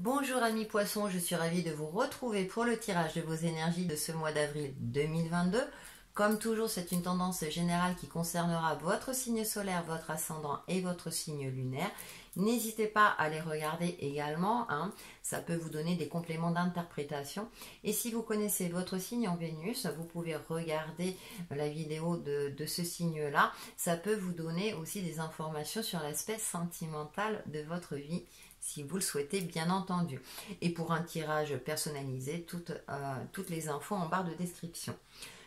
Bonjour amis poissons, je suis ravie de vous retrouver pour le tirage de vos énergies de ce mois d'avril 2022. Comme toujours, c'est une tendance générale qui concernera votre signe solaire, votre ascendant et votre signe lunaire. N'hésitez pas à les regarder également, hein. ça peut vous donner des compléments d'interprétation. Et si vous connaissez votre signe en Vénus, vous pouvez regarder la vidéo de, de ce signe-là. Ça peut vous donner aussi des informations sur l'aspect sentimental de votre vie si vous le souhaitez, bien entendu. Et pour un tirage personnalisé, toutes, euh, toutes les infos en barre de description.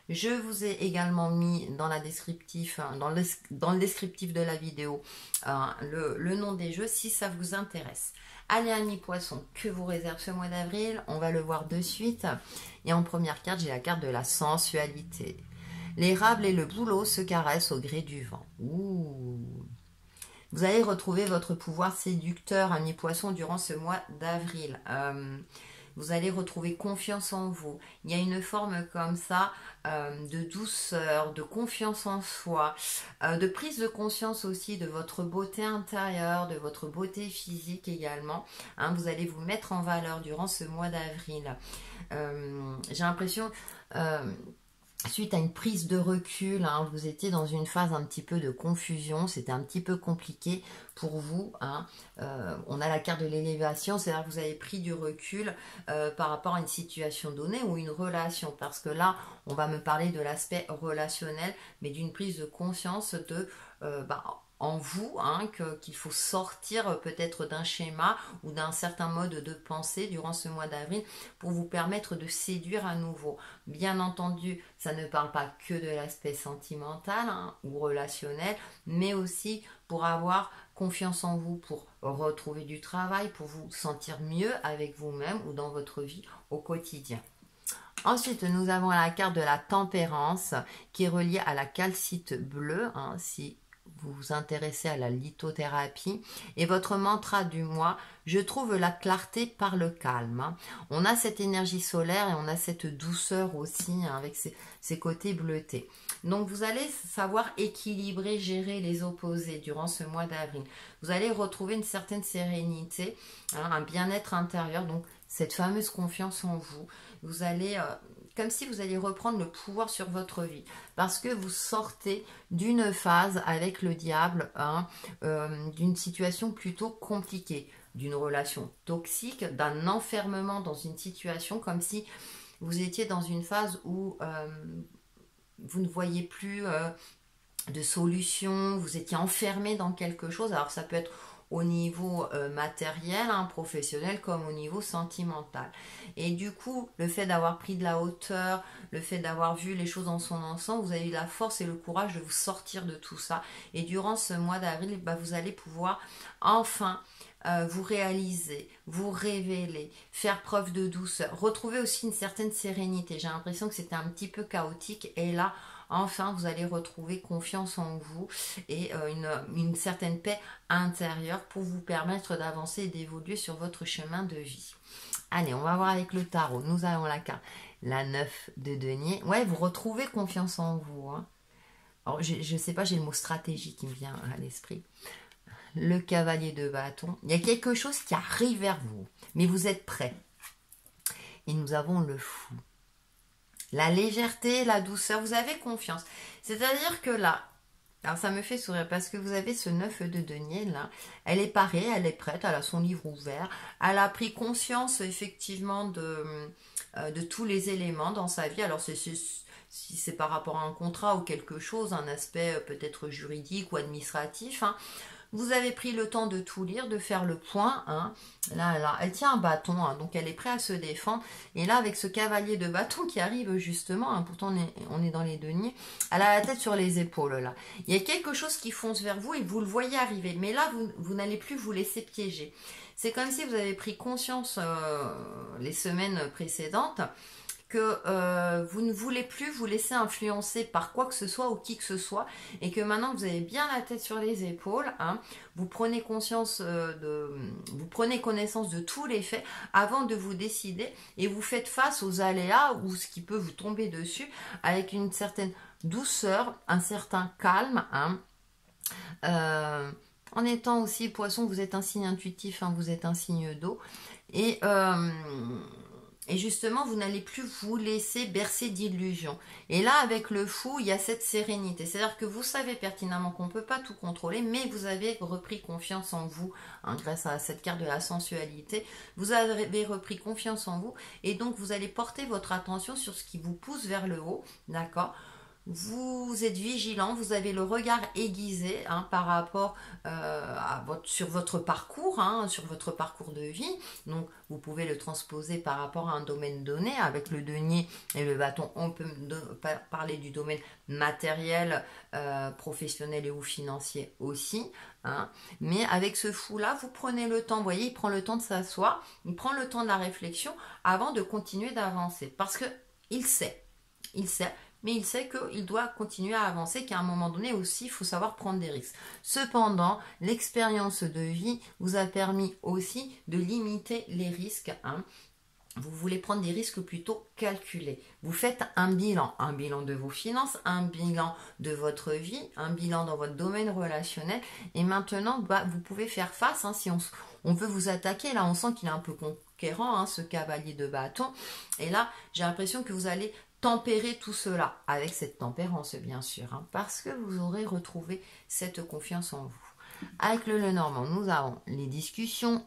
Je vous ai également mis dans, hein, le, descriptif de la vidéo euh, le, nom des jeux si ça vous intéresse. Allez amis poissons, que vous réserve ce mois d'avril On va le voir de suite. Et en première carte, j'ai la carte de la sensualité. L'érable et le bouleau se caressent au gré du vent. Ouh vous allez retrouver votre pouvoir séducteur, ami poisson, durant ce mois d'avril. Euh, vous allez retrouver confiance en vous. Il y a une forme comme ça euh, de douceur, de confiance en soi, euh, de prise de conscience aussi de votre beauté intérieure, de votre beauté physique également. Hein. vous allez vous mettre en valeur durant ce mois d'avril. J'ai l'impression suite à une prise de recul, hein, vous étiez dans une phase un petit peu de confusion, c'était un petit peu compliqué pour vous. Hein. Euh, on a la carte de l'élévation, c'est-à-dire que vous avez pris du recul euh, par rapport à une situation donnée ou une relation, parce que là, on va me parler de l'aspect relationnel, mais d'une prise de conscience de... Euh, bah, en vous, hein, qu'il faut sortir euh, peut-être d'un schéma ou d'un certain mode de pensée durant ce mois d'avril pour vous permettre de séduire à nouveau. Bien entendu, ça ne parle pas que de l'aspect sentimental hein, ou relationnel, mais aussi pour avoir confiance en vous, pour retrouver du travail, pour vous sentir mieux avec vous-même ou dans votre vie au quotidien. Ensuite, nous avons la carte de la tempérance qui est reliée à la calcite bleue. Hein, si vous vous intéressez à la lithothérapie. Et votre mantra du mois, je trouve la clarté par le calme. Hein. On a cette énergie solaire et on a cette douceur aussi hein, avec ces, côtés bleutés. Donc vous allez savoir équilibrer, gérer les opposés durant ce mois d'avril. Vous allez retrouver une certaine sérénité, hein, un bien-être intérieur, donc cette fameuse confiance en vous. Vous allez euh, comme si vous alliez reprendre le pouvoir sur votre vie. Parce que vous sortez d'une phase avec le diable, hein, euh, d'une situation plutôt compliquée, d'une relation toxique, d'un enfermement dans une situation comme si vous étiez dans une phase où euh, vous ne voyez plus de solution, vous étiez enfermé dans quelque chose. Alors ça peut être au niveau euh, matériel, hein, professionnel, comme au niveau sentimental. Et du coup, le fait d'avoir pris de la hauteur, le fait d'avoir vu les choses en son ensemble, vous avez eu la force et le courage de vous sortir de tout ça. Et durant ce mois d'avril, bah, vous allez pouvoir enfin euh, vous réaliser, vous révéler, faire preuve de douceur, retrouver aussi une certaine sérénité. J'ai l'impression que c'était un petit peu chaotique et là, enfin vous allez retrouver confiance en vous et euh, une, certaine paix intérieure pour vous permettre d'avancer et d'évoluer sur votre chemin de vie. Allez, on va voir avec le tarot. Nous avons la carte, la 9 de denier. Ouais, vous retrouvez confiance en vous. Hein. Alors, je ne sais pas, j'ai le mot stratégie qui me vient à l'esprit. Le cavalier de bâton. Il y a quelque chose qui arrive vers vous, mais vous êtes prêt. Et nous avons le fou la légèreté, la douceur, vous avez confiance. C'est-à-dire que là, alors ça me fait sourire parce que vous avez ce neuf de denier là, elle est parée, elle est prête, elle a son livre ouvert, elle a pris conscience effectivement de, euh, tous les éléments dans sa vie. Alors si c'est par rapport à un contrat ou quelque chose, un aspect euh, peut-être juridique ou administratif. Hein. Vous avez pris le temps de tout lire, de faire le point. Hein. Là, là, elle tient un bâton, hein, donc elle est prête à se défendre. Et là, avec ce cavalier de bâton qui arrive justement, hein, pourtant on est, dans les deniers, elle a la tête sur les épaules là. Il y a quelque chose qui fonce vers vous et vous le voyez arriver. Mais là, vous, n'allez plus vous laisser piéger. C'est comme si vous avez pris conscience euh, les semaines précédentes que euh, vous ne voulez plus vous laisser influencer par quoi que ce soit ou qui que ce soit et que maintenant vous avez bien la tête sur les épaules, hein, vous prenez conscience euh, de, vous prenez connaissance de tous les faits avant de vous décider et vous faites face aux aléas ou ce qui peut vous tomber dessus avec une certaine douceur, un certain calme, hein, euh, en étant aussi poisson, vous êtes un signe intuitif, hein, vous êtes un signe d'eau. Et, et justement, vous n'allez plus vous laisser bercer d'illusions. Et là, avec le fou, il y a cette sérénité. C'est-à-dire que vous savez pertinemment qu'on ne peut pas tout contrôler, mais vous avez repris confiance en vous, hein, grâce à cette carte de la sensualité. Vous avez repris confiance en vous, et donc vous allez porter votre attention sur ce qui vous pousse vers le haut, d'accord? Vous êtes vigilant, vous avez le regard aiguisé hein, par rapport euh, sur votre parcours, hein, sur votre parcours de vie. Donc vous pouvez le transposer par rapport à un domaine donné. Avec le denier et le bâton, on peut parler du domaine matériel, euh, professionnel et ou financier aussi. Hein. Mais avec ce fou-là, vous prenez le temps, vous voyez, il prend le temps de s'asseoir, il prend le temps de la réflexion avant de continuer d'avancer. Parce que il sait, il sait mais il sait qu'il doit continuer à avancer, qu'à un moment donné aussi, il faut savoir prendre des risques. Cependant, l'expérience de vie vous a permis aussi de limiter les risques. Hein. Vous voulez prendre des risques plutôt calculés. Vous faites un bilan, un bilan de vos finances, un bilan de votre vie, un bilan dans votre domaine relationnel. Et maintenant, bah, vous pouvez faire face. Hein, si on, veut vous attaquer, là, on sent qu'il est un peu conquérant, hein, ce cavalier de bâton. Et là, j'ai l'impression que vous allez tempérer tout cela avec cette tempérance bien sûr, hein, parce que vous aurez retrouvé cette confiance en vous. Avec le Lenormand, nous avons les discussions,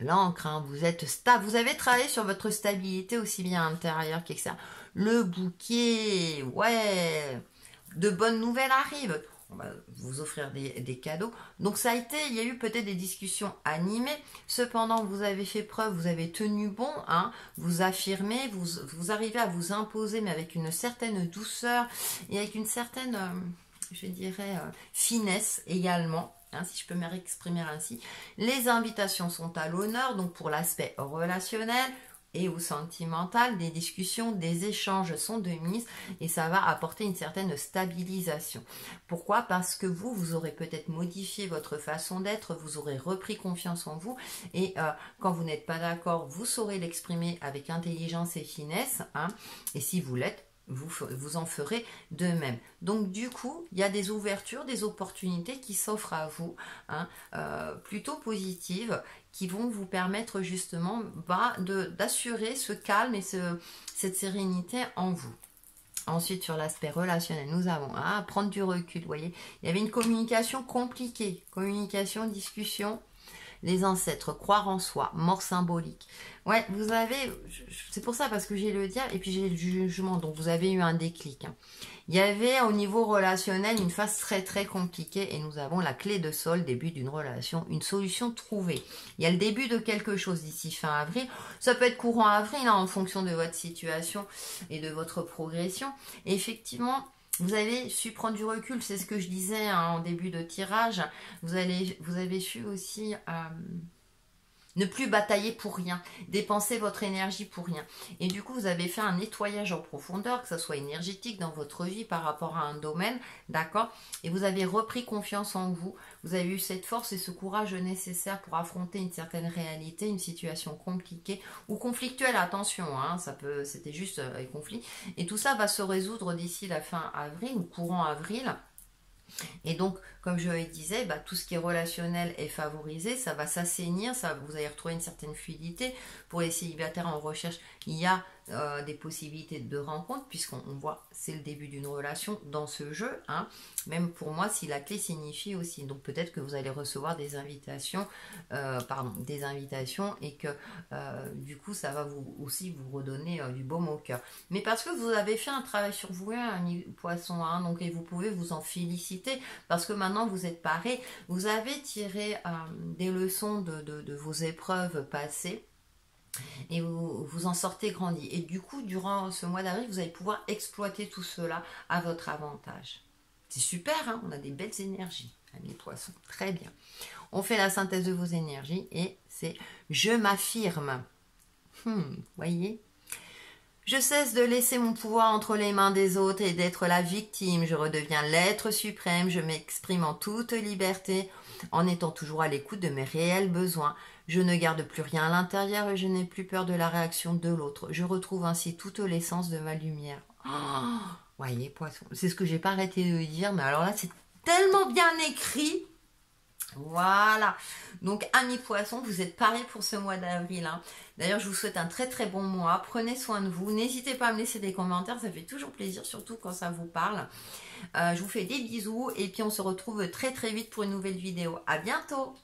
l'encre, hein, vous êtes stable, vous avez travaillé sur votre stabilité aussi bien intérieure qu'extérieure. Le bouquet, ouais, de bonnes nouvelles arrivent on va vous offrir des, cadeaux. Donc ça a été, il y a eu peut-être des discussions animées. Cependant, vous avez fait preuve, vous avez tenu bon, hein, vous affirmez, vous, vous arrivez à vous imposer, mais avec une certaine douceur et avec une certaine, euh, je dirais, euh, finesse également. Hein, si je peux m'exprimer ainsi. Les invitations sont à l'honneur, donc pour l'aspect relationnel, et ou sentimental, des discussions, des échanges sont de mise et ça va apporter une certaine stabilisation. Pourquoi? Parce que vous, vous aurez peut-être modifié votre façon d'être, vous aurez repris confiance en vous et euh, quand vous n'êtes pas d'accord, vous saurez l'exprimer avec intelligence et finesse. Hein, et si vous l'êtes, vous, vous en ferez de même. Donc du coup, il y a des ouvertures, des opportunités qui s'offrent à vous, hein, euh, plutôt positives, qui vont vous permettre justement bah, d'assurer ce calme et ce, cette sérénité en vous. Ensuite, sur l'aspect relationnel, nous avons à hein, prendre du recul. Vous voyez, il y avait une communication compliquée, communication, discussion, les ancêtres, croire en soi, mort symbolique. Ouais, vous avez, c'est pour ça parce que j'ai le diable et puis j'ai le jugement, donc vous avez eu un déclic. Hein. Il y avait au niveau relationnel une phase très très compliquée et nous avons la clé de sol, début d'une relation, une solution trouvée. Il y a le début de quelque chose d'ici fin avril. Ça peut être courant avril hein, en fonction de votre situation et de votre progression. effectivement, vous avez su prendre du recul, c'est ce que je disais hein, en début de tirage. Vous, avez su aussi euh, ne plus batailler pour rien, dépenser votre énergie pour rien. Et du coup, vous avez fait un nettoyage en profondeur, que ce soit énergétique dans votre vie par rapport à un domaine, d'accord? Et vous avez repris confiance en vous. Vous avez eu cette force et ce courage nécessaire pour affronter une certaine réalité, une situation compliquée ou conflictuelle. Attention, hein, ça peut, c'était juste un euh, conflit. Et tout ça va se résoudre d'ici la fin avril ou courant avril. Et donc, comme je le disais, bah, tout ce qui est relationnel est favorisé, ça va s'assainir, ça, vous allez retrouver une certaine fluidité. Pour les célibataires en recherche, il y a euh, des possibilités de rencontre, puisqu'on voit c'est le début d'une relation dans ce jeu. Hein. Même pour moi, si la clé signifie aussi. Donc peut-être que vous allez recevoir des invitations, euh, pardon, des invitations et que euh, du coup ça va vous aussi vous redonner du baume au cœur. Mais parce que vous avez fait un travail sur vous, un hein, poisson, hein, donc et vous pouvez vous en féliciter parce que maintenant vous êtes paré, vous avez tiré des leçons de vos épreuves passées et vous, en sortez grandi. Et du coup, durant ce mois d'avril, vous allez pouvoir exploiter tout cela à votre avantage. C'est super, hein on a des belles énergies, les poissons. Très bien. On fait la synthèse de vos énergies et c'est je m'affirme. Hmm, voyez je cesse de laisser mon pouvoir entre les mains des autres et d'être la victime. Je redeviens l'être suprême. Je m'exprime en toute liberté en étant toujours à l'écoute de mes réels besoins. Je ne garde plus rien à l'intérieur et je n'ai plus peur de la réaction de l'autre. Je retrouve ainsi toute l'essence de ma lumière. Oh, voyez, poisson. C'est ce que j'ai pas arrêté de dire, mais alors là, c'est tellement bien écrit. Voilà. Donc, amis poissons, vous êtes parés pour ce mois d'avril. Hein. D'ailleurs, je vous souhaite un très très bon mois. Prenez soin de vous. N'hésitez pas à me laisser des commentaires. Ça fait toujours plaisir, surtout quand ça vous parle. Euh, je vous fais des bisous. Et puis, on se retrouve très très vite pour une nouvelle vidéo. À bientôt